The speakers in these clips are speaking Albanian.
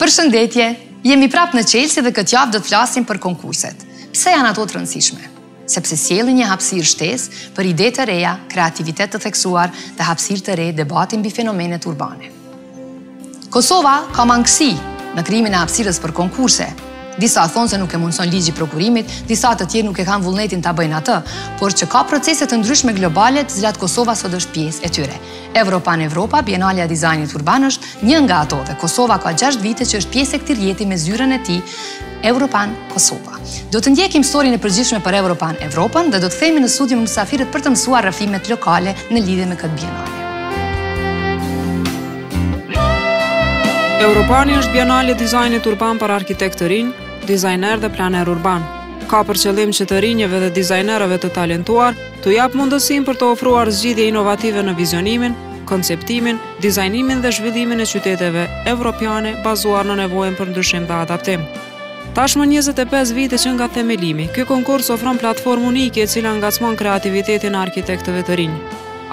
Përshëndetje! Jemi prapë në çelësi dhe këtë javë do të flasim për konkurset. Pse janë ato të rëndësishme? Sepse sjellin një hapësirë shtesë për ide të reja, kreativitet të theksuar dhe hapësirë të re debati mbi fenomenet urbane. Kosova ka mangësi në krijimin e hapësirës për konkurse. Disa thonë se nuk e mundëson ligji i prokurimit, disa të tjerë nuk e kanë vullnetin ta bëjnë atë, por që ka procese të ndryshme globale të cilat Kosova sot është pjesë e tyre. Europan Evropa, Bienalja e Dizajnit Urban është një nga ato dhe Kosova ka 6 vite që është pjesë e këtij rrjeti me zyrën e tij Europan Kosova. Do të ndjekim storien e përgjithshme për Europan Evropën dhe do të kthehemi në studio me mysafirët për të mësuar rrëfimet lokale në lidhje me këtë bienale. Europani është bienale e dizajnit urban për arkitektë të rinj, dizajnerë dhe planerë urbanë. Ka për qëllim që të rinjve dhe dizajnerëve të talentuar t'u japë mundësinë për të ofruar zgjidhje inovative në vizionimin, konceptimin, dizajnimin dhe zhvillimin e qyteteve evropiane bazuar në nevojën për ndryshim dhe adaptim. Tashmë 25 vite që nga themelimi, ky konkurs ofron platformë unike e cila ngacmon kreativitetin e arkitektëve të rinj.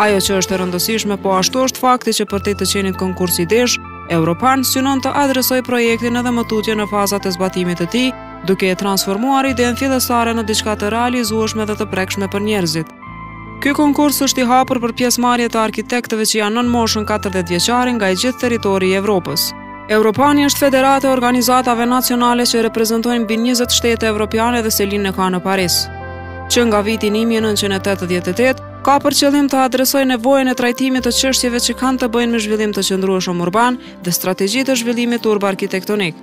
Ajo që është e rëndësishme po ashtu është fakti që përtej të qenit konkurs idesh, Europan synon të adresojë projektin edhe më tutje në fazat e zbatimit të tij, duke e transformuar idenë fillestare në diçka të realizueshme dhe të prekshme për njerëzit. Ky konkurs është i hapur për pjesëmarrje të arkitektëve që janë nën moshën 40 vjeçare nga i gjithë territori i Evropës. Europani është federatë e organizatave nacionale që reprezentojnë mbi 20 shtete evropiane dhe selinë e ka në Paris. Që nga viti 1988, ka për qëllim të adresojë nevojën e trajtimit të çështjeve që kanë të bëjnë me zhvillim të qëndrueshëm urban dhe strategji të zhvillimit urb arkitektonik.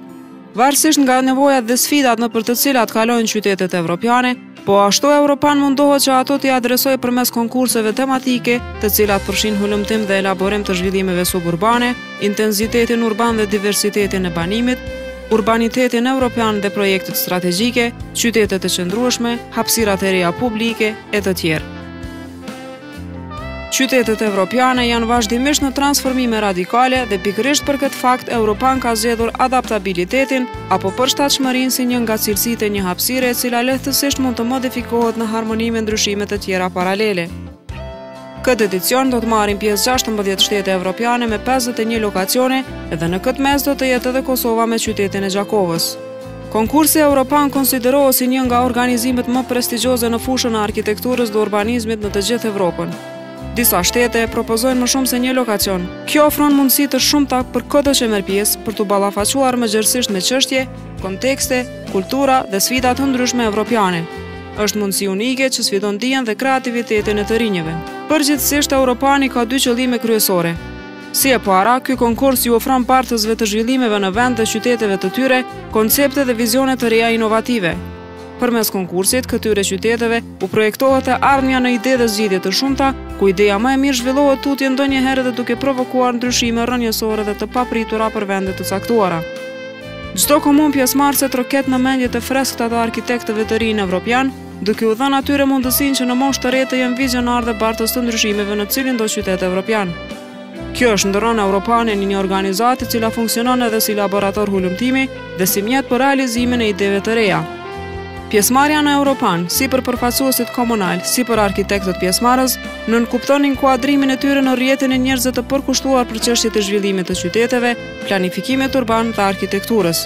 Varësisht nga nevojat dhe sfidat nëpër të cilat kalojnë qytetet evropiane, po ashtu Europan mundohet që ato t'i adresojë përmes konkurseve tematike, të cilat përfshijnë hulumtim dhe elaborim të zhvillimeve suburbane, intensitetin urban dhe diversitetin e banimit, urbanitetin evropian dhe projektet strategjike, qytetet e qëndrueshme, hapësirat e reja publike, e të tjera. Qytetet evropiane janë vazhdimisht në transformime radikale dhe pikërisht për këtë fakt Europan ka zgjedhur adaptabilitetin apo përshtatshmërinë si një nga cilësitë e një hapësire e cila lehtësisht mund të modifikohet në harmoni me ndryshime të tjera paralele. Këtë edicion do të marrin pjesë 16 shtete evropiane me 51 lokacione dhe në këtë mes do të jetë edhe Kosova me qytetin e Gjakovës. Konkursi Europan konsiderohet si një nga organizimet më prestigjioze në fushën e arkitekturës dhe urbanizmit në të gjithë Evropën. Disa shtete propozojnë më shumë se një lokacion. Kjo ofron mundësi të shumta për këdo që merr pjesë për t'u ballafaquar më gjerësisht me çështje, kontekste, kultura dhe sfida të ndryshme evropiane. Është mundësi unike që sfidon dijen dhe kreativitetin e të rinjve. Përgjithësisht Europani ka dy qëllime kryesore: Si e para, ky konkurs ju ofron bartësve të zhvillimeve në vend dhe qyteteve të tyre, koncepte dhe vizione të reja inovative. Përmes konkursit, këtyre qyteteve, u projektohet e ardhmja në ide dhe zgjidje të shumta, ku ideja më e mirë zhvillohet tutje ndonjëherë dhe duke provokuar ndryshime rrënjësore dhe të papritura për vende të caktuara. Çdo komunë pjesëmarrëse troket në mendjet e freskëta të arkitektëve të rinj evropianë, duke u dhënë atyre mundësinë që në moshë të re të jenë vizionarë dhe bartës të ndryshimeve në cilindo qytet evropian. Kjo e shndërron Europanin në një organizatë e cila funksionon edhe si laborator hulumtimi dhe si mjet për realizimin e ideve të reja. Pjesëmarrja në Europan, si për përfaqësuesit komunal, si për arkitektët pjesëmarrës, nënkupton inkuadrimin e tyre në rrjetin e njerëzve të përkushtuar për çështjet e zhvillimit të qyteteve, planifikimit urban dhe arkitekturës.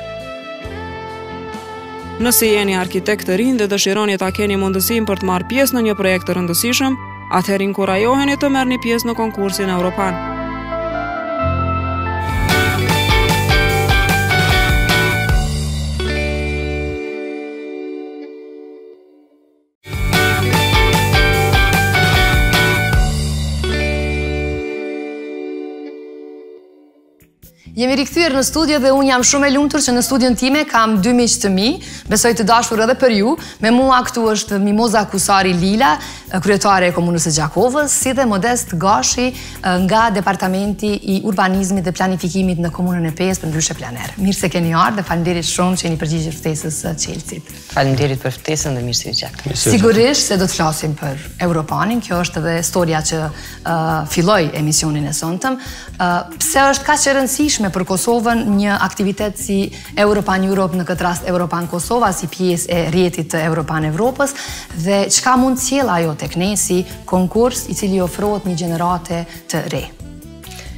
Nëse jeni arkitektë të rinj dhe dëshironi ta keni mundësinë për të marrë pjesë në një projekt të rëndësishëm, atëherë inkurajoheni të merrni pjesë në konkursin Europan. Jemi rikthyer në studio dhe unë jam shumë e lumtur që në studion time kam dy miq të mi, besoj të dashur edhe për ju. Me mua këtu është Mimoza Kusari Lila, kryetare e komunës së Gjakovës, si dhe Modest Gashi nga Departamenti i Urbanizmit dhe Planifikimit në Komunën e Pejës përndryshe planer. Mirë se keni ardhur dhe faleminderit shumë që jeni përgjigjur ftesës së Çelësit. Faleminderit për ftesën dhe mirë se ju gjeta. Sigurisht se do të flasim për Europanin, kjo është edhe storia që filloi emisionin e sontëm. pse është kaq e rëndësishme për Kosovën një aktivitet si Europan Europe në këtë rast Europan Kosova si pjesë e rrjetit të Europan Evropës dhe çka mund të sjellë ajo tek ne si konkurs i cili ofrohet një gjenerate të re.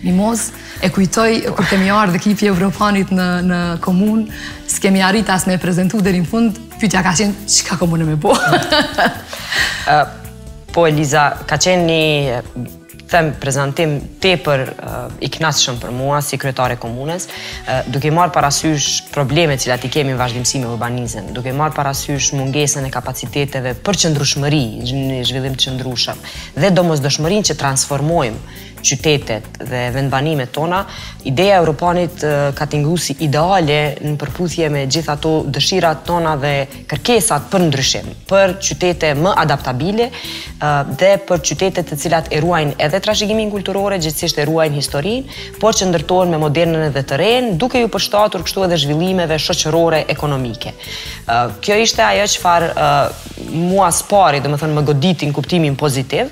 Mimoz, e kujtoj kur kemi ardhë ekipi i Europanit në, në komun, s'kemi arrit as me prezentu deri në fund, pytja ka qenë, çka komuna me bo? uh, po, Eliza, ka qenë ta them prezantim tepër uh, i knaqshëm për mua si kryetare e komunës, uh, duke marrë parasysh problemet të cilat i kemi në vazhdimësi me urbanizëm, duke marrë parasysh mungesën e kapaciteteve për qëndrueshmëri, një zhvillim të qëndrueshëm, dhe domosdoshmërinë që t'i transformojmë qytetet dhe vendbanimet tona, ideja e Europanit ka tingu si ideale në përputhje me gjithë ato dëshirat tona dhe kërkesat për ndryshim, për qytete më adaptabile dhe për qytete të cilat e ruajnë edhe trashëgiminë kulturore, gjithsesi e ruajnë historinë, por që ndërtohen me modernën edhe të renë, duke ju përshtatur kështu edhe zhvillimeve shoqërore ekonomike. Kjo ishte ajo çfarë mua së pari, domethënë, më godet në kuptimin pozitiv,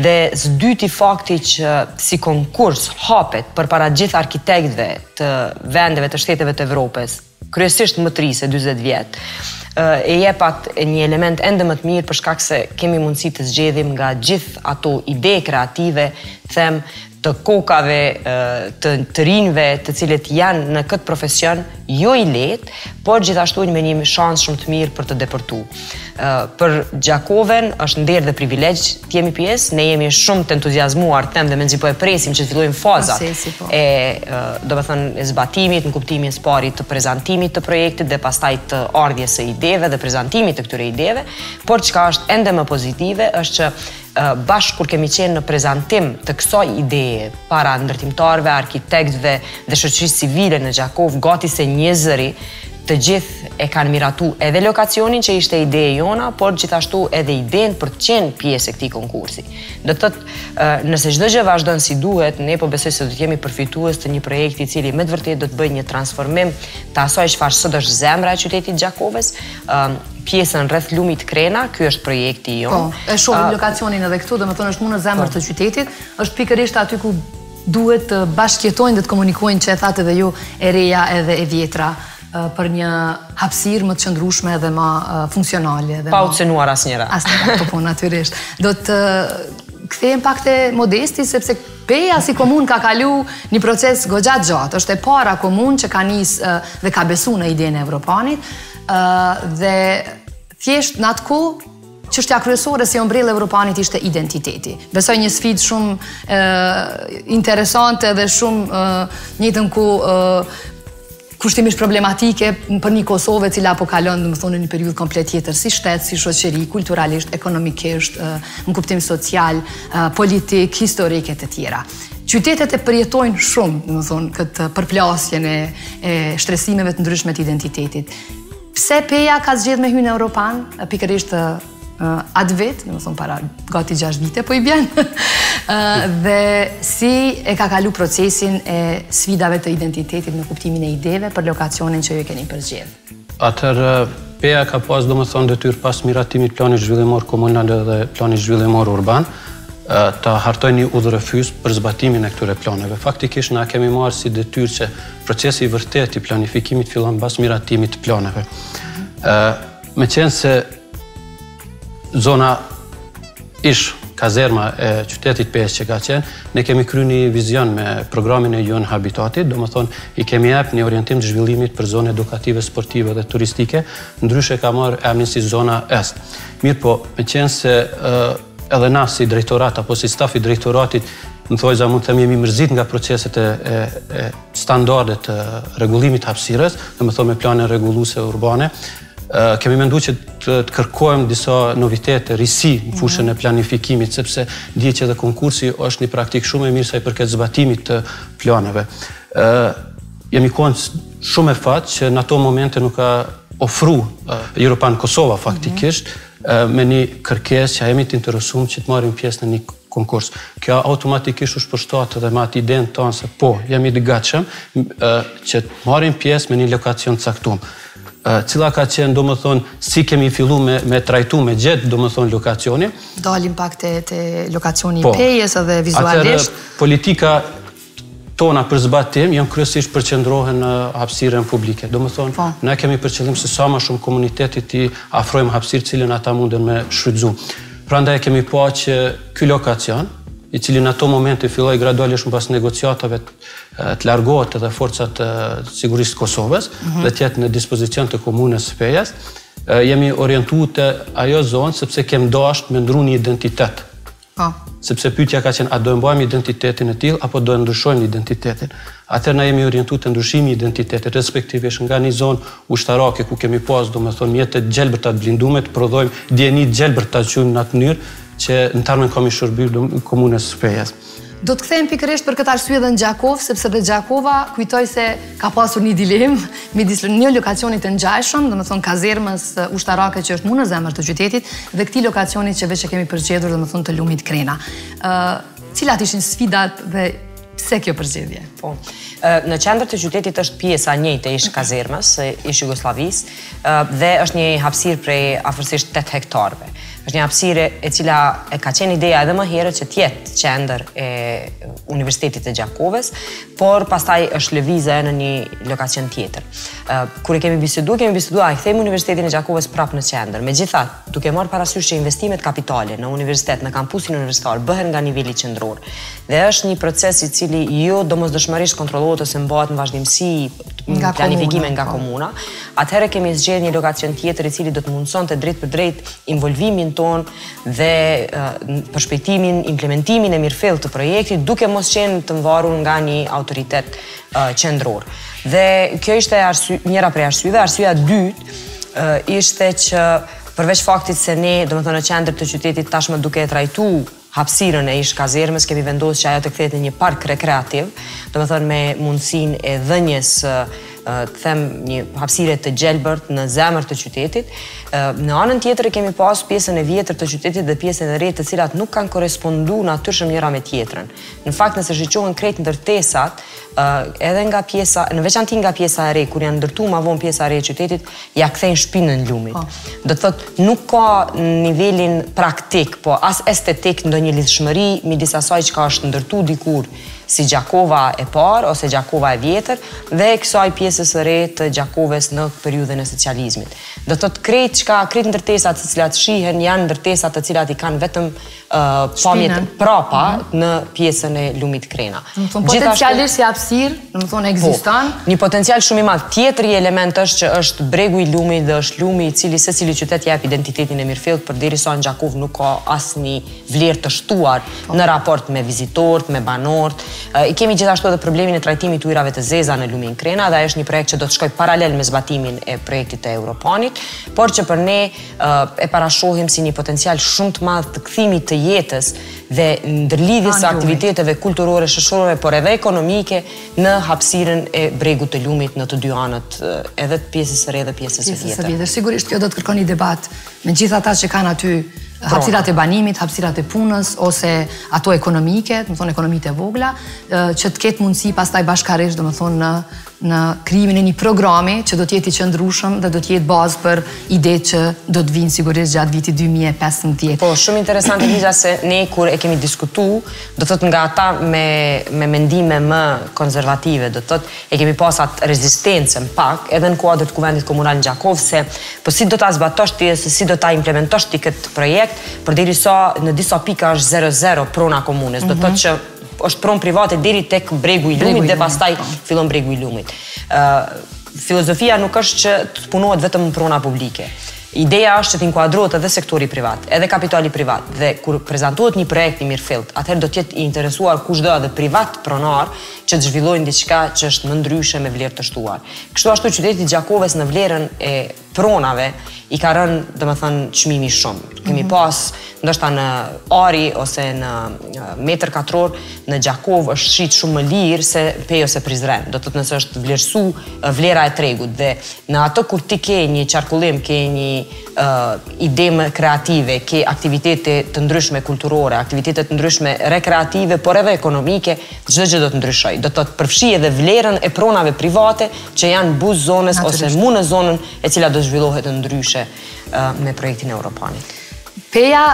dhe së dyti fakti që si konkurs hapet përpara gjithë arkitektëve të vendeve të shteteve të Evropës, kryesisht më të ri se 40 vjet, e jep një element ende më të mirë për shkak se kemi mundësi të zgjedhim nga gjithë ato ide kreative, them, të kokave të të rinjve të cilët janë në këtë profesion jo i lehtë, por gjithashtu me një shans shumë të mirë për të depërtu. Për Gjakoven është nder dhe privilegj të jemi pjesë, ne jemi shumë të entuziazmuar, them dhe mezi po e presim që të fillojmë fazat po. e domethënë e zbatimit në kuptimin e së pari të prezantimit të projektit dhe pastaj të ardhjes së ideve dhe prezantimit të këtyre ideve, por çka është ende më pozitive është që Bashkë kur kemi qenë në prezantim të kësaj ideje para ndërtimtarëve, arkitektëve dhe shoqërisë civile në Gjakovë, pothuajse njëzëri, të gjithë e kanë miratu edhe lokacionin që ishte ide e jona, por gjithashtu edhe idenë për të qenë pjesë e këtij konkursi. Do të thotë, nëse çdo gjë vazhdon si duhet, ne po besoj se do të jemi përfitues të një projekti i cili me të vërtetë do të bëjë një transformim të asaj çfarë sot është zemra e qytetit të Gjakovës, pjesën rreth lumit Krena, ky është projekti i jonë. Po, e shoh lokacionin edhe këtu, domethënë është mu në zemër po. të qytetit, është pikërisht aty ku duhet të bashkëjetojnë dhe të komunikojnë që e thatë edhe ju e reja edhe e vjetra për një hapësirë më të qëndrueshme dhe më funksionale. Pa u cenuar asnjëra. Asnjëra, po po, natyrisht. Do të kthehem pak te Modesti, sepse Peja si komunë ka kalu një proces goxha të gjatë, është e para komunë që ka nis dhe ka besu në idenë e Europanit, dhe thjesht në atë kohë çështja kryesore si ombrellë e Europanit ishte identiteti. Besoj një sfidë shumë interesante dhe shumë në të njëjtën kohë kushtimisht problematike për një Kosovë e cila po kalon, domethënë në një periudhë komplet tjetër si shtet, si shoqëri, kulturalisht, ekonomikisht, në kuptim social, politik, historik e të tjera. Qytetet e përjetojnë shumë, domethënë këtë përplasjen e, e shtresimeve të ndryshme të identitetit. Pse Peja ka zgjedh me hynë në Europan, pikërisht atë vit, domethënë para gati 6 vite, po i bie, dhe si e ka kalu procesin e sfidave të identitetit në kuptimin e ideve për lokacionin që ju e keni përzgjedh. Atëherë, Peja ka pas, domethënë, detyrë pas miratimit të planit zhvillimor komunal dhe planit zhvillimor urban, ta hartojë një udhërrëfyes për zbatimin e këtyre planeve. Faktikisht, na kemi marrë si detyrë që procesi i vërtetë i planifikimit fillon pas miratimit të planeve. Me qenë se zona ish kazerma e qytetit Pejës që ka qenë, ne kemi kry një vizion me programin e UN Habitatit, domethënë, i kemi jep një orientim të zhvillimit për zonë edukative, sportive dhe turistike, ndryshe ka marrë emnin si zona EST. Mirëpo, me qenë se edhe na si drejtorat, apo si stafi i drejtoratit, në thojza mund të themi jemi mërzit nga proceset e standarde të rregullimit të hapësirës, domethënë me plane rregulluese urbane, kemi menduar që të, të kërkojmë disa novitete, risi në mhm. fushën e planifikimit, sepse dihet që edhe konkursi është një praktikë shumë e mirë sa i përket zbatimit të planeve. Ë jemi kanë shumë me fat që në ato momente na u ka ofru uh, Europan Kosova faktikisht, mm me një kërkesë që a jemi të interesum që të marrim pjesë në një konkurs. Kjo automatikisht është përshtat edhe me atë idenë tanë se po, jemi të gatshëm që të marrim pjesë me një lokacion të caktum. Cila ka qenë, domethënë, si kemi fillu me, me trajtu, me gjetë, domethënë, lokacioni. Dalim pak te, te lokacioni po, Pejës edhe vizualisht. Atëherë, politikat tona për zbatim janë kryesisht përqendrohen në hapësirën publike. Domethënë, po. ne kemi për qëllim se sa ma shumë komunitetit t'i afrojmë hapësirë të cilën ata mundën me shfrytëzu. Prandaj kemi pa që ky lokacion, i cili në ato momente filloi gradualisht pas negociatave të largohet edhe forcat e sigurisë të Kosovës mhm. dhe të jetë në dispozicion të komunës së Pejës, jemi orientu te ajo zonë sepse kemi dasht me ndru një identitet Po. Sepse pyetja ka qenë a do e mbajmë identitetin e tillë apo do e ndryshojmë identitetin. Atëherë na jemi orientu te ndryshimi i identitetit, respektivisht nga një zonë ushtarake ku kemi pas, domethënë, mjete të gjelbërta të blindume, të prodhojmë dijeni të gjelbërt ta quajmë në atë mënyrë që në të ardhmen ka me i shërby komunës së Pejës. Do të kthehem pikërisht për këtë arsye edhe në Gjakovë, sepse dhe Gjakova kujtoj se ka pasur një dilemë midis një lokacioni të ngjashëm, domethënë kazermës ushtarake që është më në zemër të qytetit dhe këtij lokacioni që veç e kemi përzgjedhur domethënë të lumit Krena. ë Cilat ishin sfidat dhe pse kjo përzgjedhje? Po. Në qendër të qytetit është pjesa njëjtë e ish kazermës, ish Jugosllavisë, dhe është një hapësirë prej afërsisht 8 hektarëve. Është një hapësirë e cila ka qenë ideja edhe më herët që të jetë qendër e Universitetit të Gjakovës, por pastaj është lëviz ajo në një lokacion tjetër. Kur e kemi bisedu, kemi bisedu, a e kthejmë Universitetin e Gjakovës prapë në qendër. Megjithatë, duke marrë parasysh që investimet kapitale në universitet, në kampusin universitar, bëhen nga niveli qendror, dhe është një proces i cili jo domosdoshmërisht kontrollohet ose mbahet në vazhdimësi nga planifikimi nga po. komuna, atëherë kemi zgjedh një lokacion tjetër i cili do të mundësonte drejtpërdrejt involvimin tonë dhe përshpejtimin, implementimin e mirëfilltë të projektit, duke mos qenë të mvarur nga një autoritet qendror. Dhe kjo ishte njëra prej arsyeve, arsyeja e dytë ishte që përveç faktit se ne, domethënë në qendër të qytetit tashmë duke e trajtu hapësirën e ish kazermës kemi vendosur që ajo të kthehet në një park rekreativ, domethënë me mundësinë e dhënies të them një hapësire të gjelbërt në zemër të qytetit. Në anën tjetër e kemi pas pjesën e vjetër të qytetit dhe pjesën e re të cilat nuk kanë korespondu natyrshëm njëra me tjetrën. Në fakt nëse shiqohen krejt ndërtesat edhe nga pjesa, në veçanti nga pjesa e re, kur janë ndërtu ma vonë pjesa e re e qytetit, ia kthejnë shpinën lumit. Po. Do të thotë, nuk ka nivelin praktik, po as estetik ndonjë lidhshmëri, midis asaj çka është ndërtu dikur, si Gjakova e parë ose Gjakova e vjetër dhe kësaj pjesës së re të Gjakovës në periudhën e socializmit. Do të thotë krejt çka krejt ndërtesat të cilat shihen janë ndërtesa të cilat i kanë vetëm uh, pamjet prapa mm -hmm. në pjesën e lumit Krena. Domethënë potencialisht si hapësirë, domethënë po, ekziston. Po, një potencial shumë i madh. Tjetri element është që është bregu i lumit dhe është lumi i cili secilit qytet i jep identitetin e mirëfilltë përderisa në Gjakovë nuk ka asnjë vlerë të shtuar po. në raport me vizitorët, me banorët. I kemi gjithashtu edhe problemin e trajtimit të ujërave të zeza në lumin Krena dhe është një projekt që do të shkojë paralel me zbatimin e projektit të Europanit, por që për ne e parashohim si një potencial shumë të madh të kthimit të jetës dhe ndërlidhjes së aktiviteteve kulturore, shoqërore, por edhe ekonomike në hapësirën e bregut të lumit në të dy anët, edhe të pjesës së re dhe pjesës së tjetër. Sigurisht kjo do të kërkojë një debat Me gjithë ata që kanë aty hapësirat e banimit, hapësirat e punës ose ato ekonomike, domethënë ekonomitë e vogla, që të ketë mundësi pastaj bashkarisht, domethënë në në krijimin e një programi që do të jetë i qëndrueshëm dhe do të jetë bazë për ide që do të vijnë sigurisht gjatë vitit 2015. Po, shumë interesante Liza se ne kur e kemi diskutu, do të thotë nga ata me me mendime më konservative, do të thotë E kemi pas atë rezistencën pak edhe në kuadër të Kuvendit Komunal në Gjakovë se po si do ta zbatosh ti ose si do ta implementosh ti këtë projekt, përderisa në disa pika është zero zero prona e komunës, do të thotë që është pronë private deri tek bregu i lumit dhe pastaj po. fillon bregu i lumit. Ë filozofia nuk është që të punohet vetëm në prona publike. Ideja është që të inkuadrohet edhe sektori privat, edhe kapitali privat dhe kur prezantohet një projekt i mirëfillt, atëherë do të jetë i interesuar kushdo edhe privat pronar që të zhvillojnë diçka që është më ndryshe me vlerë të shtuar. Kështu, ashtu qyteti i Gjakovës në vlerën e pronave i ka rënë, domethënë, çmimi shumë. Mm -hmm. Kemi mhm. pas ndoshta një ari ose një metër katror në Gjakovë është shit shumë më lirë se Pejë ose Prizren. Do të thotë nëse është vlerësu vlera e tregut dhe në atë kur ti ke një qarkullim, ke një uh, ide më kreative, ke aktivitete të ndryshme kulturore, aktivitete të ndryshme rekreative, por edhe ekonomike, Çdo gjë do të ndryshojë. Do të thotë përfshi edhe vlerën e pronave private që janë buzë zonës ose mu në zonën e cila do zhvillohet ndryshe me projektin e Europanit. Peja,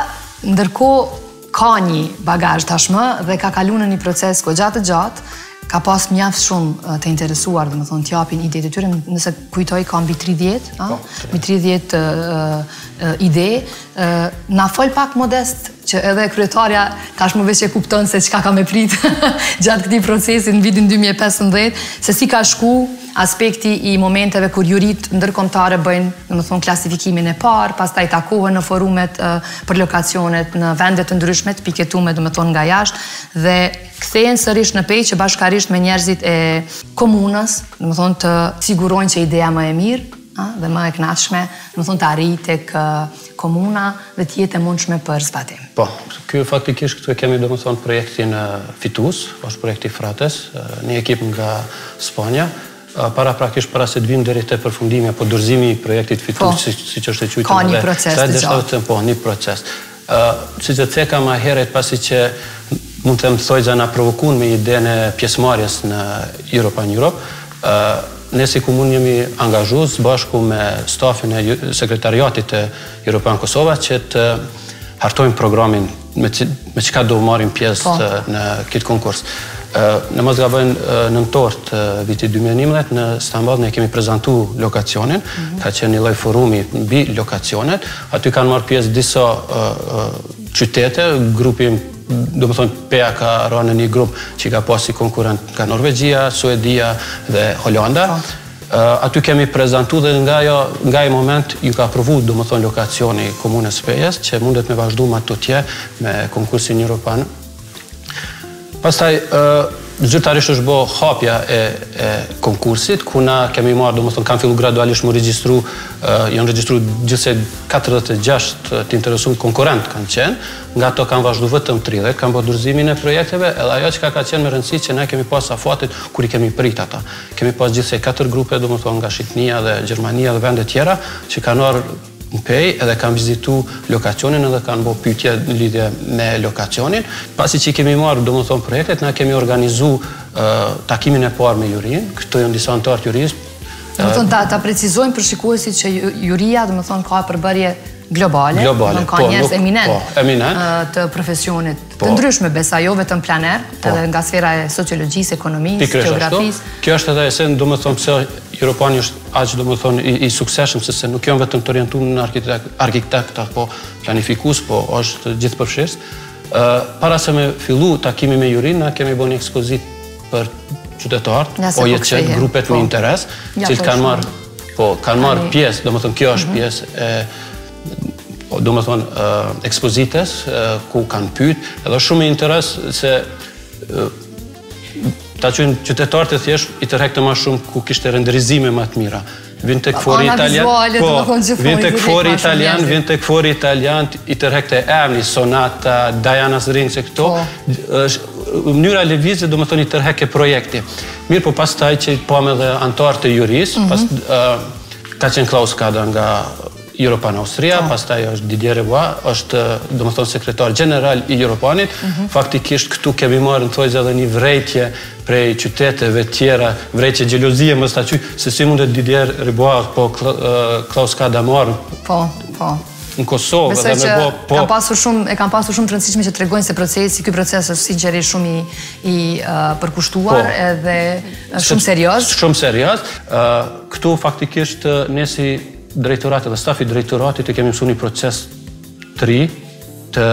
ndërkohë ka një bagazh tashmë dhe ka kalu në një proces goxha të gjatë, ka pas mjaft shumë të interesuar domethonë t'japin idetë e tyre, nëse kujtoj ka mbi 30, a? Po, mbi 30 ide, na fol pak modest që edhe kryetarja tashmë veç e kupton se çka ka me prit gjatë këtij procesi në vitin 2015, se si ka shku aspekti i momenteve kur juritë ndërkombëtare bëjnë, domethënë klasifikimin e parë, pastaj takohen në forumet për lokacionet në vende të ndryshme të piketume domethënë nga jashtë dhe kthehen sërish në Pejë që bashkarisht me njerëzit e komunës, domethënë të sigurojnë që ideja më e mirë dhe më e kënaqshme, domethënë të arrijë tek komuna dhe të jetë e mundshme për zbatim. Po, ky faktikisht këtu e kemi domethënë projektin fitues, është projekti Frates, një ekip nga Spanja, paraprakisht para se të vijmë deri te përfundimi apo dorëzimi i projektit fitues, siç është e quajtur edhe. Po, ka një proces të gjatë. Po, një proces. Siç e theksa më herët pasi që mund të them thonjëza na provokun me idenë e pjesëmarrjes në Europan Europe, ne si komunë jemi angazhu së bashku me stafin e sekretariatit të Europan Kosova që të hartojmë programin me me çka do marrim pjesë në këtë konkurs. Në mos gaboj në nëntor të vitit 2011 në Stamboll ne kemi prezantu lokacionin, ka qenë një lloj forumi mbi lokacionet, Aty kanë marrë pjesë disa qytete, grupi domethonë Peja ka rënë në një grup që ka pas si konkurrent nga Norvegjia, Suedia dhe Holanda. Aty kemi prezantu dhe nga, jo, nga ai moment u ka aprovu, domethonë, lokacioni i komunës së Pejës, që mundet me vazhdu ma tutje me konkursin Europan, Pastaj, zyrtarisht është bo hapja e konkursit, ku na kemi marrë, domethënë, kanë fillu gradualisht m'u regjistru, janë regjistru gjithsej 46 të interesum konkurrentë kanë qenë, nga ato kanë vazhdu vetëm 30, kanë bo dorëzimin e projekteve, edhe ajo çka ka qenë me rëndësi që ne kemi pas afatit kur i kemi prit ata. Kemi pas gjithsej 4 grupe, domethënë, nga Shqipnia dhe Gjermania dhe vende tjera, që kanë ardhë, në Pejë edhe kanë vizitu lokacionin edhe kanë bo pytje në lidhje me lokacionin. Pasi që i kemi marrë, domethënë, projektet, na kemi organizu takimin e parë me jurinë, këto janë disa anëtarë të jurisë. Domethënë, ta precizojmë për shikuesit që juria, domethënë, ka përbërje globale, domethënë, ka po, njerëz eminent po, të profesionit. Po. Të ndryshme besa, jo vetëm planer, po. edhe nga sfera e sociologjisë, ekonomisë, Pikërisht geografisë. Ashtu, kjo është edhe esenca, domethënë, pse Europani është aq, domethënë, i, i suksesshëm, sepse nuk janë vetëm të orientu në arkitekt, arkitekt apo planifikus, po është gjithëpërfshirës. para se me fillu takimi me jurinë, na kemi bo një ekspozitë për qytetarët, po edhe grupet po. me interes, që kanë marrë, po, kanë marrë pjesë, domethënë, kjo është mhm. pjesë e Po, domethënë, ekspozitës, ku kanë pytë, edhe shumë interesant ka qenë qytetarët e thjeshtë i tërheqte ma shumë ku kishte renderizime ma të mira. Vin te kufiri italian, po, vin te kufiri italian, vin te kufiri italian, i tërheqte emni, Sonata, Diana Zërin, që këto, po. mënyra lëvizjes, domethënë, i tërheke projekti. Mirëpo pastaj që i pame dhe antarë të jurisë, mhm. pas, ka qenë Klaus Kada nga Europan Austria, pastaj është Didier Rebois, është domethënë sekretar gjeneral i Europanit. Mhm. Faktikisht këtu kemi marrë në thonjëza edhe një vrejtje prej qyteteve tjera, vrejtje xhelozie më saktë, se si mundet Didier Rebois apo Klaus Kada me ardhë. Po, po. Në Kosovë dhe me bo... Po... Kanë pasur shumë, e kanë pasur shumë të rëndësishme që tregojnë se procesi, ky proces është sinqerisht shumë i, përkushtuar po. edhe shumë serioz. Shumë serioz. Këtu faktikisht ne si Drejtorat edhe stafi i drejtoratit kemi mësu një proces të ri të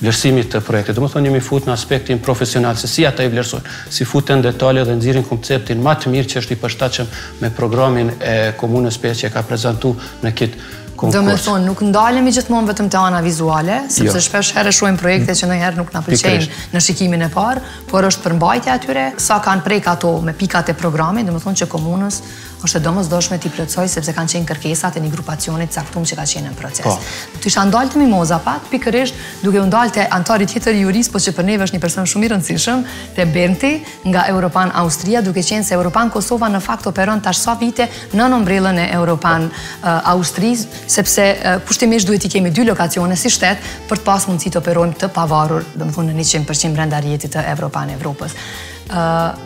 vlerësimit të projektit. Domethënë jemi fut në aspektin profesional se si ata i vlerësojnë, si futen në detale edhe nxjerrin konceptin ma të mirë që është i përshtatshëm me programin e komunës Pejë që e ka prezantu në këtë konkurs. Domethënë nuk ndalemi gjithmonë vetëm te ana vizuale, jo. sepse shpeshherë shohim projekte që ndonjëherë nuk na pëlqejnë në shikimin e parë, por është përmbajtja e tyre, sa kanë prek ato me pikat e programit, domethënë që komunës është e domosdoshme t'i plotësojë sepse kanë qenë kërkesat e një grupacioni të caktum që ka qenë në proces. Po. T'isha ndalë te Mimoza pak, pikërisht duke u ndalë te anëtari tjetër i jurisë, po që për neve është një person shumë i rëndësishëm, te Bernti nga Europan Austria, duke qenë se Europan Kosova në fakt operon tash sa vite nën ombrellën e Europan uh, Austrisë, sepse uh, kushtimisht duhet t'i kemi dy lokacione si shtet për të pas mundësi të operojmë të pavarur, domethënë në 100% brenda rrjetit të Europan Evropës.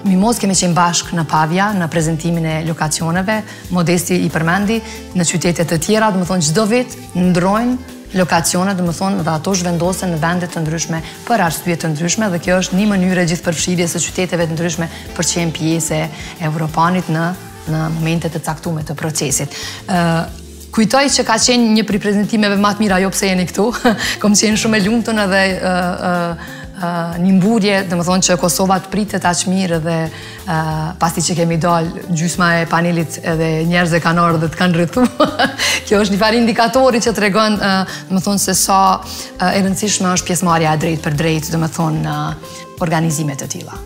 Mimozë kemi qenë bashkë në Pavia, në prezentimin e lokacioneve, Modesti i përmendi, në qytete të tjera, domethënë, çdo vit, ndrojnë lokacionet, domethënë, dhe ato zhvendosen në vende të ndryshme, për arsye të ndryshme, dhe kjo është një mënyrë e gjithëpërfshirjes së qyteteve të ndryshme për të qenë pjesë e Europanit në momente të caktume të procesit. Kujtoj që ka qenë një prej prezantimeve ma të mira, jo pse jeni këtu. Kam qenë shumë e lumtur edhe ë ë një mburje, domethënë që Kosova të pritet aqë mirë dhe pasi që kemi dalë gjysma e panelit edhe njerëz e kanë ardhë dhe të kanë rrethu. Kjo është një farë indikatori që tregon, domethënë se sa e rëndësishme është pjesëmarrja e drejtpërdrejtë, domethënë në organizime të tilla.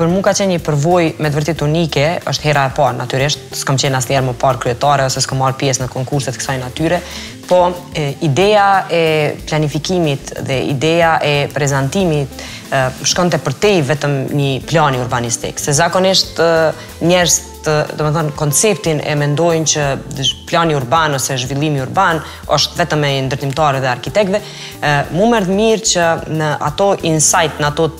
Për mu ka qenë një përvojë me të vërtetë unike, është hera e parë natyrisht, s'kam qenë asnjëherë më parë kryetare ose s'kam marrë pjesë në konkurse të kësaj natyre, po e, ideja e planifikimit dhe ideja e prezantimit shkonte përtej vetëm një plani urbanistik, se zakonisht njerëz të, domethënë konceptin e mendojnë që plani urban ose zhvillimi urban është vetëm e ndërtimtarëve dhe arkitektëve. Mu më erdhi mirë që në ato insight, në ato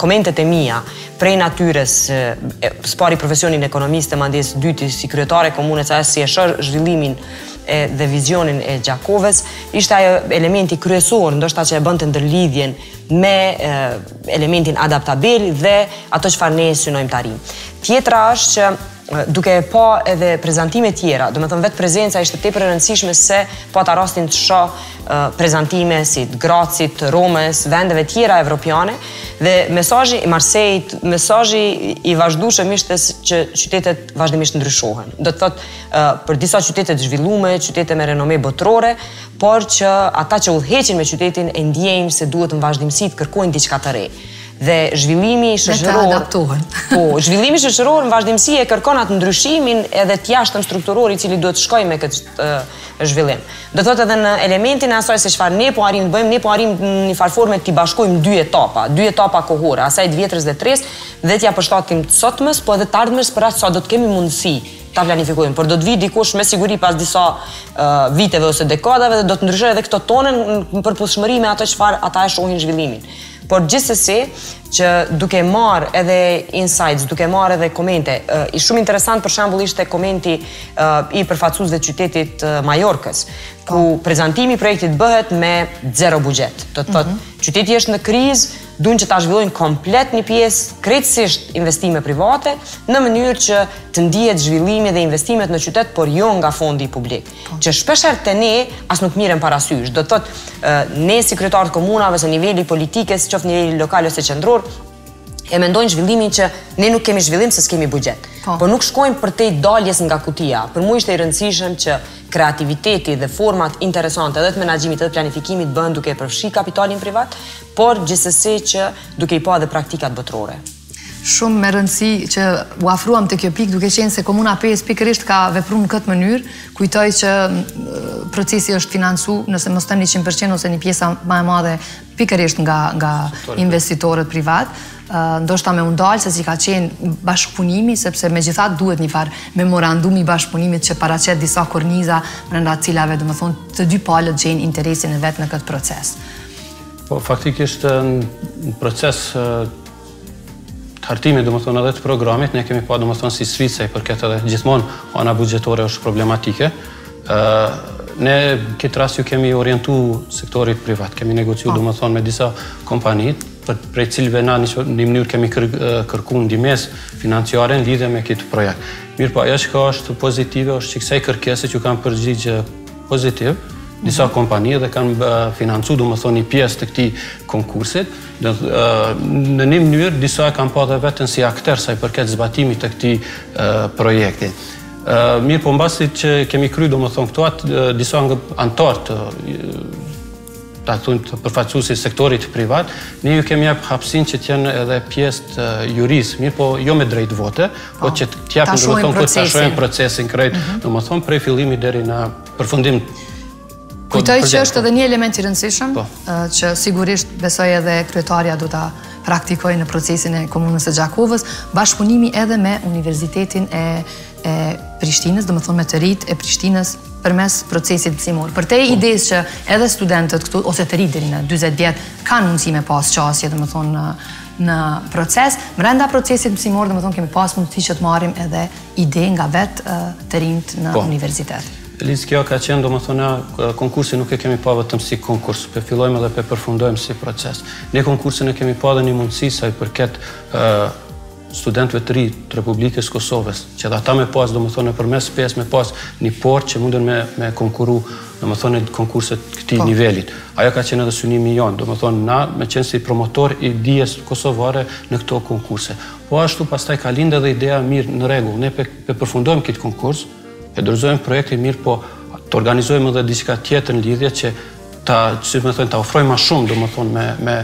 komentet e mia prej natyrës, së pari profesionin ekonomiste, mandej së dyti si kryetare komune sa si e shoh zhvillimin e, dhe vizionin e Gjakovës, ishte ajo elementi kryesor, ndoshta që e bënte ndërlidhjen me elementin adaptabil dhe ato çfarë ne synojmë të arrijmë. Tjetra është që duke e pa edhe prezentimet tjera, domethënë vetë prezenca ishte tepër e rëndësishme se pata rastin të shoh prezentime si të Gracit, të Romës, vendeve tjera evropiane, dhe mesazhi i Marsejës, mesazhi i vazhdueshëm ishte që qytetet vazhdimisht ndryshohen. Do të thotë për disa qytete të zhvillume, qytete me renome botërore, por që ata që udhëheqin me qytetin e ndjejnë se duhet në vazhdimësi të kërkojnë diçka të re. Dhe zhvillimi shoqëror, po, zhvillimi shoqëror në vazhdimësi e kërkon atë ndryshimin edhe të jashtëm strukturor i cili duhet të shkojë me këtë zhvillim. Do thotë edhe në elementin e asaj se çfarë ne po arrijmë të bëjmë, ne po arrijmë në një farë forme të bashkojmë dy etapa, dy etapa kohore, asaj të vjetrës dhe të resë, dhe t'ia përshtatim sotmës, po edhe të ardhmës për aq sa do të kemi mundësi ta planifikojmë, por do të vijë dikush me siguri pas disa viteve ose dekadave dhe do të ndryshojë edhe këto tona në përputhshmëri me ato çfarë ata e shohin zhvillimin. Por gjithsesi që duke marr edhe insights, duke marr edhe komente, i shumë interesant për shembull ishte komenti i përfaqësuesve të qytetit të Majorkës, ku prezantimi i projektit bëhet me zero buxhet. Do të thotë, mhm. qyteti është në krizë, dun që ta zhvillojnë komplet një pjesë krejtësisht investime private në mënyrë që të ndihet zhvillimi dhe investimet në qytet, por jo nga fondi publik. Po. Që shpeshherë te ne as nuk mirren parasysh. Do të thotë ne si kryetarë të komunave ose niveli i politikës, qoftë niveli lokal ose qendror, e mendojnë zhvillimin që ne nuk kemi zhvillim se s'kemi buxhet. Po. Por nuk shkojnë përtej daljes nga kutia. Për mu ishte i rëndësishëm që kreativiteti dhe format interesante edhe të menaxhimit edhe planifikimit bëhen duke e përfshi kapitalin privat, Por gjithsesi që duke i pa edhe praktikat botërore. Shumë me rëndësi që u afruam te kjo pikë, duke qenë se Komuna 5 pikërisht ka vepru në këtë mënyrë, kujtoj që procesi është financu, nëse mos them 100% ose një pjesa ma e madhe pikërisht nga, nga investitorët privat, ndoshta me u ndal se si ka qenë bashkëpunimi, sepse megjithatë duhet një farë memorandumi bashkëpunimit që paraqet disa korniza mrenda të cilave, domethënë, të dy palët gjejnë interesin e vet në këtë proces. Po, faktikisht në proces të hartimit, domethënë, edhe të programit, ne kemi pa, domethënë, si sfidë sa i përket edhe gjithmonë, ana buxhetore është problematike. Në këtë rast ju kemi orientu sektorit privat, kemi negociu, domethënë, me disa kompani, prej të cilave në një mënyrë kemi kërku ndihmesë financiare në lidhe me këtë projekt. Mirëpo, ajo çka është pozitive, është që kësaj kërkese ju kanë përgjigj Pozitiv, disa mhm. kompani dhe kanë financu, domethënë, një pjesë të këtij konkursit, dhe në një mënyrë, disa e kanë pa dhe veten si akter, sa i përket zbatimit të këtij projekti. Mirëpo mbasi që kemi kry, domethënë, këto disa nga anëtarët, të them të përfaqësuesit sektorit privat, ne ju kemi jap hapsinë që të jenë edhe pjesë të jurisë, mirëpo jo me drejtë vote, po, po që të japin domethënë këtë të shohin procesin krejt, mm -hmm. domethënë prej fillimit deri në përfundim Kujtoj që është edhe një element i rëndësishëm, po. që sigurisht besoj edhe kryetarja do ta praktikojë në procesin e komunës së Gjakovës, bashkëpunimi edhe me Universitetin e e Prishtinës, domethënë me të rinjtë e Prishtinës përmes procesit mësimor. Përtej po. idesë që edhe studentët këtu, ose të rinjtë deri në 20 vjet, kanë mundësi me pas qasje, domethënë, në proces. Mrenda procesit mësimor, domethënë, kemi pas mundësi të marrim edhe ide nga vetë të rinjtë në po. universitet. Lisë kjo ka qenë, domethënë, konkursi nuk e kemi pa vetëm si konkurs, pe fillojmë edhe pe përfundojmë si proces. Ne konkursin e kemi pa dhe një mundësi sa i përket studentëve të ri të Republikës së Kosovës, që edhe ata me pas, domethënë përmes kësaj me pas një portë që munden me me konkuru, domethënë në konkurse të këtij po. nivelit. Ajo ka qenë edhe synimi jonë, domethënë na me qenë si promotor i dijes kosovare në këto konkurse. Po ashtu pastaj ka lindë edhe ideja mirë në rregull, ne pe, pe përfundojmë këtë konkurs, e dorëzojmë projektin, mirëpo të organizojmë edhe diçka tjetër në lidhje që ta, si me thënë, ta afrojmë ma shumë, domethënë, me, me,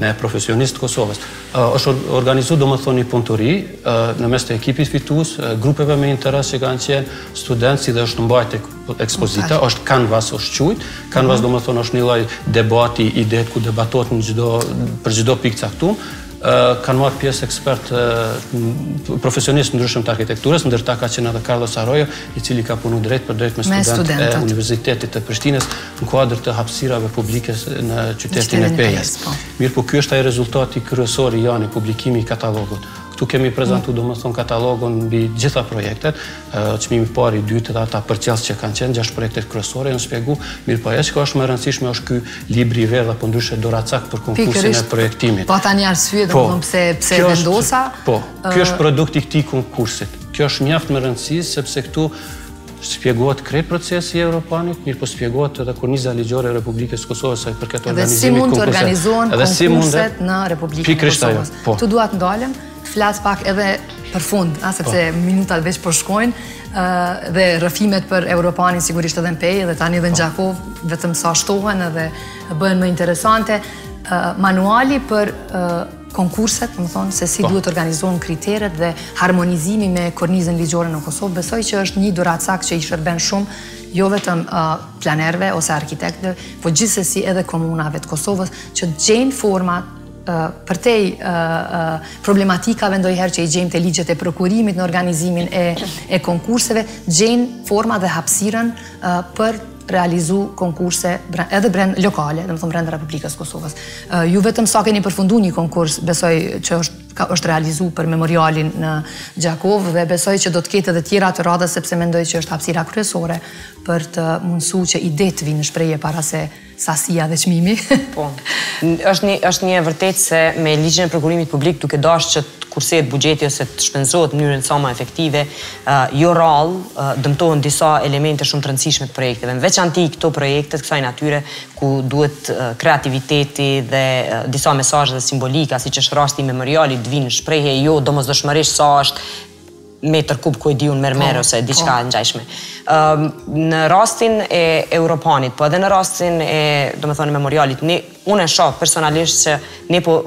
me profesionistë të Kosovës. është organizu, domethënë, një punëtori në mes të ekipit fitus, grupeve me interes që kanë qenë, studentë, si dhe është mbajt ekspozita, është kanvas është qujt, kanvas, mhm. domethënë, është një lloj debati, idetë, ku debatohet në çdo, për çdo pikë caktume, kanë marrë pjesë ekspertë profesionistë të ndryshëm të arkitekturës, ndër ta ka qenë edhe Carlos Arroyo, i cili ka punu drejtpërdrejt me studentët e Universitetit të Prishtinës në kuadër të hapsirave publike në qytetin e Pejës. Po. Mirëpo, ky është ai rezultati kryesor i joni, publikimi i katalogut. Këtu kemi prezentu, domethonë, katalogun mbi gjitha projektet, Çmimi i parë, i dytë dhe ata përcjellës që kanë qenë, gjashtë projektet kryesore janë shpjegu, mirëpo e çka është më rëndësishme është ky libri i verdhë apo ndryshe doracak për konkursin e projektimit. Po, ka një arsye dhe po, më pse e vendosa. Po, ky është produkt i këtij konkursit. Kjo është mjaft me rëndësi, sepse këtu shpjegohet krejt procesi i Europanit, mirëpo shpjegohet edhe korniza ligjore e Republikës Kosovës sa i përket organizimit konkursit. Dhe si mund të organizohen konkurset në Republikën Kosovës. Po. Këtu dua t'ndalem, T'flas pak edhe për fund, a, sepse po. minutat veç po shkojnë, dhe rrëfimet për Europanin sigurisht edhe në Pejë, edhe tani dhe në po. Gjakovë, vetëm sa shtohen edhe bëhen më interesante, manuali për konkurset, domethonë, se si po. duhet t'organizohen kriteret dhe harmonizimi me kornizën ligjore në Kosovë, besoj që është një doracak që i shërben shumë, jo vetëm planerëve ose arkitektëve, po gjithsesi edhe komunave të Kosovës, që të gjejnë format përtej problematikave ndonjëherë që i gjejmë te ligjet e prokurimit në organizimin e konkurseve, gjejnë forma dhe hapësirën për realizu konkurse edhe brend lokale, domethonë brenda Republikës Kosovës. Ju vetëm sa keni përfundu një konkurs, besoj që është është realizu për memorialin në Gjakovë dhe besoj që do të ketë edhe tjera të radhës sepse mendoj që është hapësira kryesore për të mundësu që idetë të vinë në shprehje para se Sasia dhe çmimi. Po. Është një është një e vërtetë se me ligjin e prokurimit publik duke dashur që të kursehet buxheti ose të shpenzohet në mënyrën sa më efektive, uh, jo rrallë uh, dëmtohen disa elemente shumë të rëndësishme të projekteve. Në veçanti këto projekte të kësaj natyre ku duhet uh, kreativiteti dhe uh, disa mesazhe dhe simbolika, siç është rasti i memorialit, të vinë në shprehje jo domosdoshmërisht sa është metër kub ku e di unë mermer po, ose po. diçka e ngjashme. Ëm në rastin e Europanit, po edhe në rastin e, domethënë memorialit, ne unë e shoh personalisht se ne po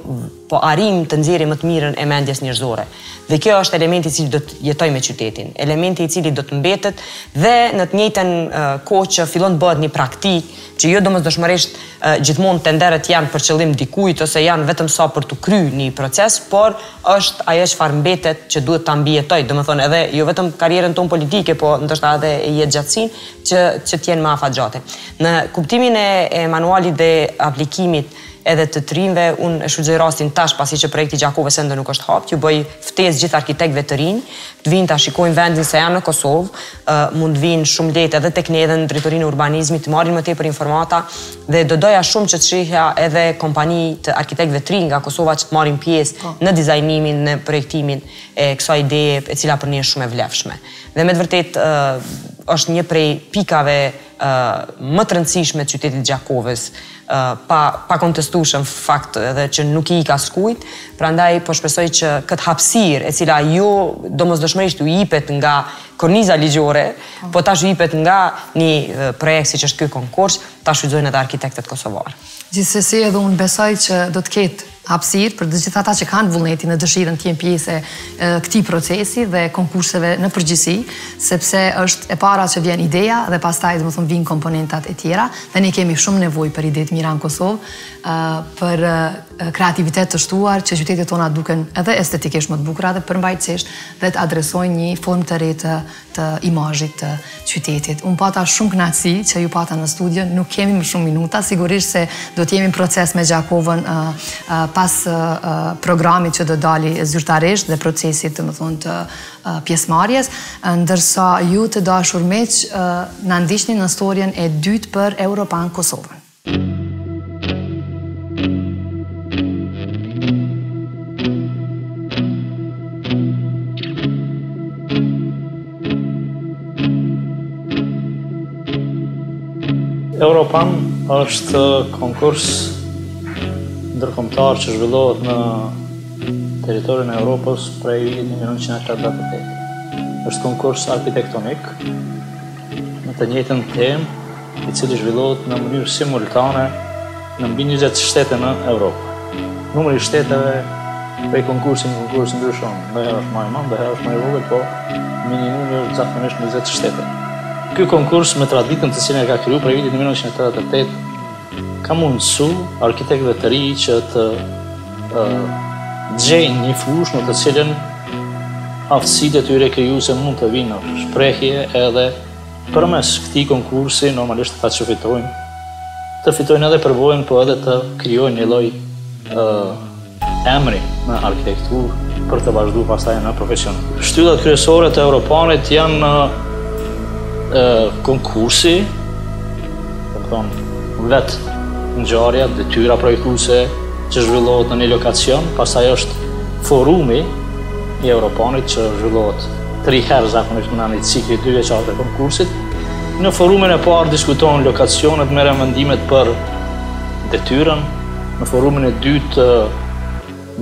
po arrijmë të nxjerrim më të mirën e mendjes njerëzore. Dhe ky është elementi i cili do të jetojë me qytetin, elementi i cili do të mbetet dhe në të njëjtën kohë që fillon të bëhet një praktikë që jo domosdoshmërisht Gjithmonë tenderët janë për qëllim dikujt ose janë vetëm sa për t'u kry një proces, por është ajo çfarë mbetet që duhet ta mbijetojë, domethënë edhe jo vetëm karrierën tonë politike, po ndoshta edhe jetëgjatësinë që që të jenë më afatgjate. Në kuptimin e e manualit dhe aplikimit edhe të të rinjve, unë e shfrytëzoj rastin tash pasi që projekti i Gjakovës ende nuk është hap, t'ju bëj ftesë gjithë arkitektëve të rinj, të vijnë ta shikojnë vendin se janë në Kosovë, mund të vijnë shumë lehtë edhe tek ne edhe në drejtorinë e urbanizmit të marrin më tepër informata dhe do doja shumë që të shihja edhe kompani të arkitektëve të rinj nga Kosova që të marrin pjesë po. në dizajnimin, në projektimin e kësaj ideje e cila për ne është shumë e vlefshme. Dhe me të vërtetë është një prej pikave më të rëndësishme të qytetit të Gjakovës, pa, pakontestueshëm fakt edhe që nuk i ik askujt, prandaj po shpresoj që këtë hapësirë e cila jo domosdoshmërisht u ipet nga korniza ligjore, po, po tash u ipet nga një projekt siç është ky konkurs, ta shfrytëzojnë edhe arkitektët kosovarë. Gjithsesi edhe unë besoj që do të ketë hapësirë për të gjithë ata që kanë vullnetin dhe dëshirën të jenë pjesë e këtij procesi dhe konkurseve në përgjithësi, sepse është e para që vjen ideja dhe pastaj domethënë vijnë komponentat e tjera dhe ne kemi shumë nevojë për ide të mira në Kosovë, për kreativitet të shtuar që qytetet tona të duken edhe estetikisht më të bukura dhe përmbajtësisht dhe të adresojnë një formë të re të të imazhit të qytetit. Unë pata shumë kënaqësi që ju pata në studio, nuk kemi më shumë minuta, sigurisht se do të jemi në proces me Gjakovën pas programit që do dali zyrtarisht dhe procesit domethënë të pjesëmarrjes, ndërsa ju të dashur mund të na ndiqni në storien e dytë për Europan Kosovën. Europan është konkurs ndërkombëtar që zhvillohet në territorin e Europës prej 1988. Është konkurs arkitektonik në të njëjtën temë i cili zhvillohet në mënyrë simultane në mbi 20 shtete në Evropë. Numri i shteteve prej konkursit në konkurs ndryshon, dhe herë është ma i madh, dhe herë është ma i vogël, po minimumi është zakonisht 20 shtete. Ky konkurs me traditën të cilën e ka kriju prej vitit 1988, u ka mundësu arkitektëve të rinj që të gjejnë një fushë në të cilën aftësitë e tyre krijuese mund të vijnë në shprehje edhe Përmes këtij konkursi normalisht ata që fitojnë, të fitojnë edhe përvojën, po edhe të krijojnë një lloj uh, emri në arkitekturë për të vazhdu pastaj në profesion. Shtyllat kryesore të Europanit janë uh, konkursi, do të thotë vetë ngjarja, detyra projektuese që zhvillohet në një lokacion, pastaj është forumi i Europanit që zhvillohet Tri herë zakonisht në ni cikël dyvjeçar të konkursit. Në forumin e parë diskutohen lokacionet merren vendimet për detyrën. Në forumin e dytë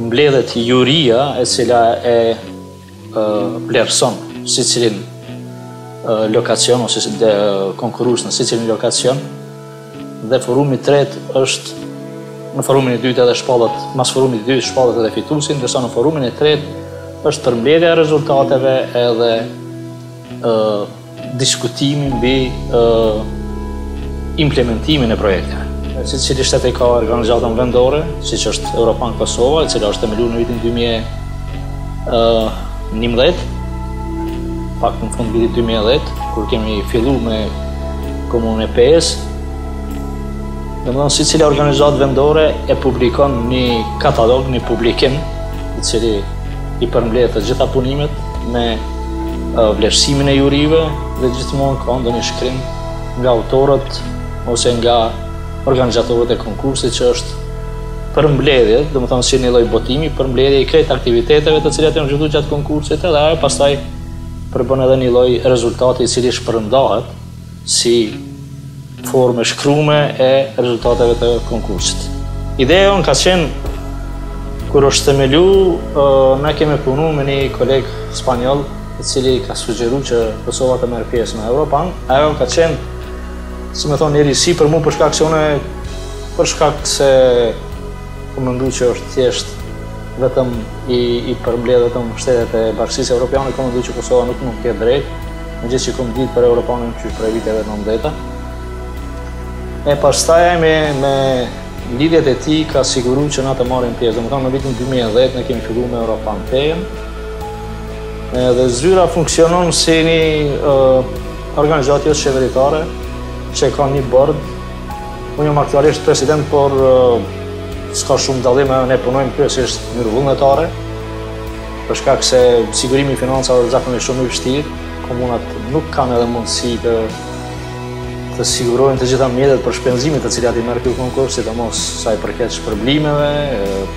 mbledhet juria e cila e vlerëson secilin lokacion ose konkurruesin në secilin lokacion. Dhe forumi i tretë është në forumin e dytë edhe shpallet, mas forumit të dytë shpallet edhe fitusi, ndërsa në forumin e tretë është përmbledhja e rezultateve edhe diskutimi mbi implementimin e projekteve. Secili shtet e ka organizatën vendore, siç është Europan Kosova, e cila është themelu në vitin 2011, pak në fund të vitit 2010, kur kemi fillu me Komunën e Pejës, domethanë secila organizatë vendore e publikon një katalog, një publikim, i cili i përmbledh të gjitha punimet me vlerësimin e jurive dhe gjithmonë ka ndonjë shkrim nga autorët ose nga organizatorët e konkursit që është përmbledhje, domethonë si një lloj botimi, përmbledhje e krejt aktiviteteve të cilat janë zhvillu gjatë konkursit edhe ajo pastaj përbën edhe një lloj rezultati i cili shpërndahet si formë e shkrume e rezultateve të konkursit. Ideja jonë ka qenë, kur është themelu, ne kemi punu me një koleg spanjol, i cili ka sugjeru që Kosova të merr pjesë në Europan, ajo ka qenë, si me thonë, një risi për mu për shkak se unë, për shkak se kom mendu që është thjeshtë, vetëm i, i përmbledh vetëm shtetet e bashkësisë evropiane, kam mendu që Kosova nuk nuk ka të drejtë, megjithëqë kom ditë për Europanin që prej viteve nëntëdhjeta. E pastaj me, me lidhjet e tij ka siguru që na të marrim pjesë, domethanë në vitin 2010 ne kemi fillu me Europan Pejën, dhe zyra funksionon si një uh, organizatë joqeveritare, që ka një bord Unë jam aktualisht president, por s'ka shumë dallim, ne punojmë kryesisht në mënyrë vullnetare, për shkak se sigurimi i financave është zakonisht shumë i vështirë, komunat nuk kanë edhe mundësi të të sigurojnë të gjitha mjetet për shpenzimet të cilat i merr ky konkurs, sidomos sa i përket shpërblimeve,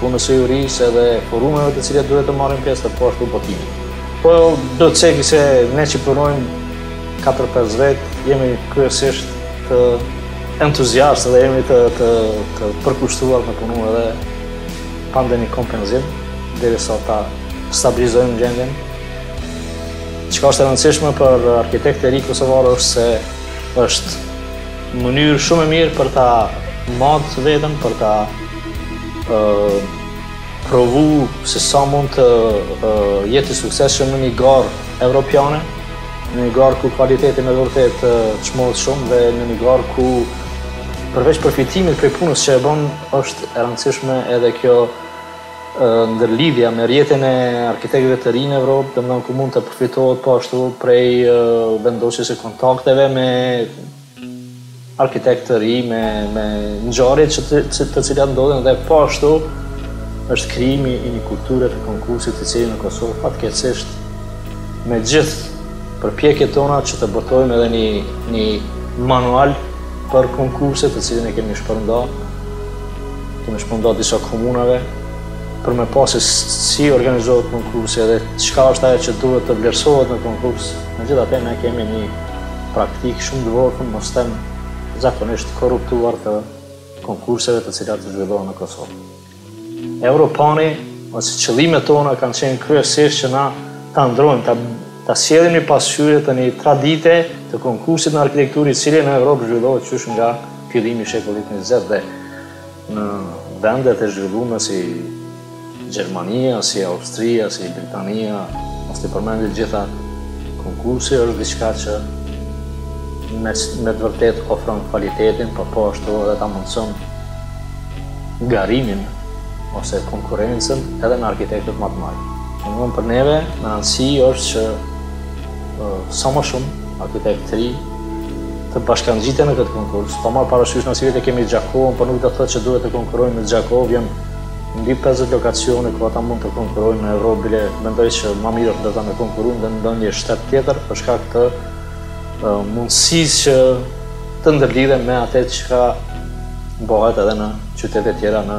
punës së jurisë edhe forumeve të cilat duhet të marrim pjesë e po ashtu botimit. Po duhet të ceki se ne që punojmë 4-5 vetë jemi kryesisht të entuziastë edhe jemi të, të, të përkushtuar me punu edhe pa ndonjë kompenzim, derisa ta stabilizojmë gjendjen. Çka është e rëndësishme për arkitektët e rinj kosovarë është se është mënyrë shumë e mirë për ta matë vetën, për ta provu se sa mund të jetë i sukseshëm në një garë evropiane, Në një garë ku kvaliteti me vërtet çmohet shumë dhe në një garë ku përveç përfitimit prej punës që e bën, është e rëndësishme edhe kjo ndërlidhja me rrjetin e arkitektëve të rinj në Evropë, domethënë ku mund të përfitohet po ashtu prej vendosjes së kontakteve me arkitektë të rinj me me ngjarje që të të cilat ndodhin dhe po ashtu është krijimi i një kulture të konkursit i cili në Kosovë fatkeqësisht me gjithë përpjekjet tona që të botojmë edhe një një manual për konkurse të cilin e kemi shpërnda kemi shpërnda disa komunave për me pa si organizohet konkursi edhe çka është ajo që duhet të vlerësohet në konkurs megjithatë ne kemi një praktikë shumë të varfën mos them zakonisht të korruptuar të konkurseve të cilat zhvillohen në Kosovë. Europani ose qëllimet tona kanë qenë kryesisht që na ta ndrojmë, ta, ta sjellim një pasqyrë të një tradite të konkursit në arkitekturë i cili në Evropë zhvillohet qysh nga fillimi i shekullit 20 dhe Në vendet e zhvillume si Gjermania, si Austria, si Britania, mos t'i përmendi të gjitha, konkursi është diçka që me, me të vërtet ofron kvalitetin, por po ashtu edhe ta mundëson garimin ose konkurencën edhe me arkitektët ma të mirë. Në mund për neve, me rëndësi është që sa më shumë arkitektë të rinj të bashkangjiten në këtë konkurs. Pa marrë parasysh na sivjet e kemi Gjakovën, por nuk do të thotë që duhet të konkurrojnë në Gjakovë, janë mbi 50 lokacione ku ata mund të konkurrojnë në Evropë, bile mendoj që ma mirë do të ishte me konkurru edhe në ndonjë shtet tjetër, për shkak të mundësisë që të ndërlidhe me atë çka bëhet edhe në qytete tjera në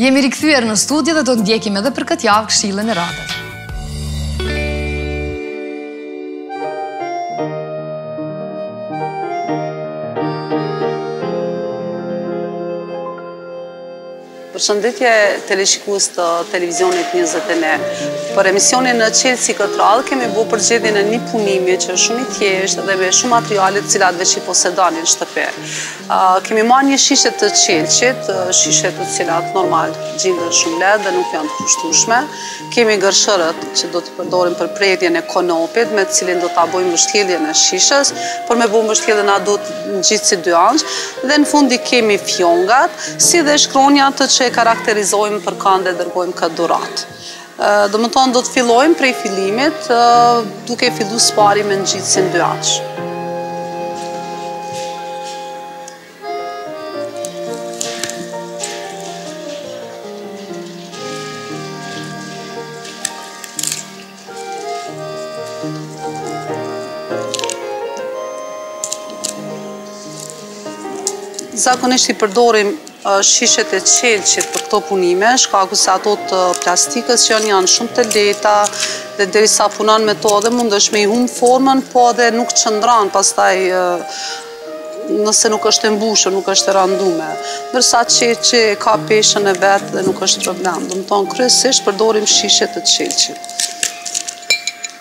Jemi rikthyer në studio dhe do të ndjekim edhe për këtë javë këshillën e radhës. Përshëndetje teleshikues të televizionit 21. Për emisionin N'Çelësi këtë radhë kemi bo përzgjedhjen e një punimi që është shumë i thjeshtë dhe me shumë materiale të cilat veç i posedani në shtëpe. Kemi marrë një shishe të qelqit, shishe të cilat normal gjindën shumë lehtë dhe nuk janë të kushtushme. Kemi gërshërët që do të përdorim për prerjen e konopit, me të cilin do ta bojmë mështjelljen e shishes, për me bo mështjelljen na duhet ngjitësi dy ansh, dhe në fund i kemi fjongat, si dhe shkronjat që e karakterizojmë për kënd e dërgojmë këtë dhuratë. Domethonë do të fillojmë prej fillimit duke fillu së pari me ngjitësin dy ansh. Zakonisht i përdorim shishet e qelqit për këto punime, shkaku se ato të plastikës që jonë janë shumë të lehta dhe derisa punon me to edhe mundet me i humb formën, po edhe nuk qëndran pastaj nëse nuk është e mbushun, nuk është e randume. Ndërsa qelqi e ka peshën e vet dhe nuk është problem. Domethonë kryesisht përdorim shishet të qelqit.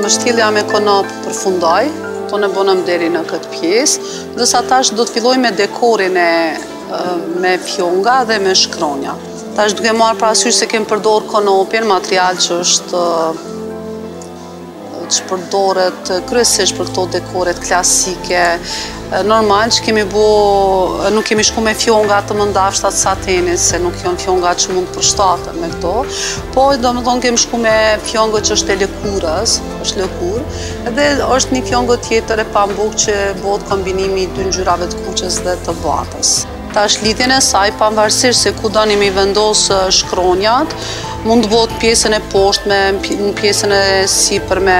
Mështjellja me konop përfundoi, po e bonëm deri në këtë pjesë, ndërsa tash do të fillojmë me dekorin, me fjonga dhe me shkronja. Tash duke marrë parasysh se kem përdor konopin, material që është që përdoret kryesisht për këto dekoret klasike. Normal që kemi bo, nuk kemi shku me fjonga të mëndafshta të satenit, se nuk janë fjonga që mund përshtaten me këto, po domethonë kemi shku me fjonga që është e lëkurës, është lëkurë, dhe është një fjongë tjetër e pambukut që bëhet kombinimi i dy ngjyrave të kuqes dhe të bardhës. Tash lidhjen e saj, pavarësisht se ku doni me i vendos shkronjat, mund të bëhet në pjesën e poshtme, në pjesën e sipërme.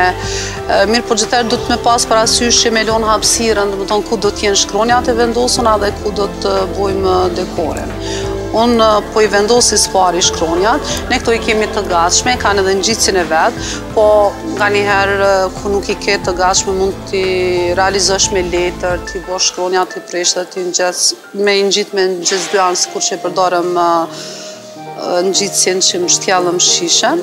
Mirëpo gjithherë duhet me pas parasysh që me lonë hapsirën, domethonë ku do t'jenë shkronjat e vendosun, dhe ku do të bojmë dekorin. Unë po i vendosi së pari shkronjat, ne këto i kemi të gatshme, kanë edhe ngjitësin e vet, po nganjëherë kur nuk i ke të gatshme mund T'i realizosh me letër, t'i bosh shkronjat, t'i presh, t'i ngjit, me i ngjit me ngjitës dy anë, sikur që e përdorëm ngjitësin që mështjellëm shishen.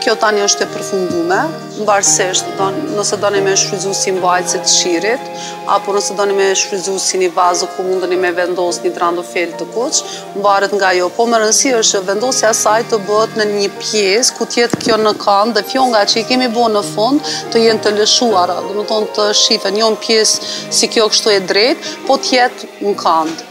Kjo tani është e përfundume, varësisht, nëse doni me shfrytzu si mbajtëse të qirit, apo nëse doni me shfrytzu si një vazo ku mundni me vendos një trandofil të kuq, varet nga ju. Po me rëndësi është që vendosja saj të bëhet në një pjesë, ku t'jetë kjo në kand, dhe fjonga që i kemi bo në fund, të jenë të lëshuara, domethënë të shifen, jo në pjesë si kjo kështu e drejtë, po t'jetë në kand.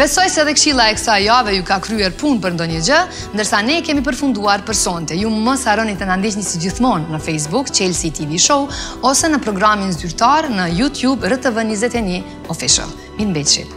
Besoj se edhe këshilla e kësaj jave ju ka kryer punë për ndonjë gjë, ndërsa ne kemi përfunduar për sonte. Ju mos harroni të na ndiqni si gjithmonë në Facebook Çelësi TV Show ose në programin zyrtar në YouTube rtv 21 Official. Mirë mbetshim.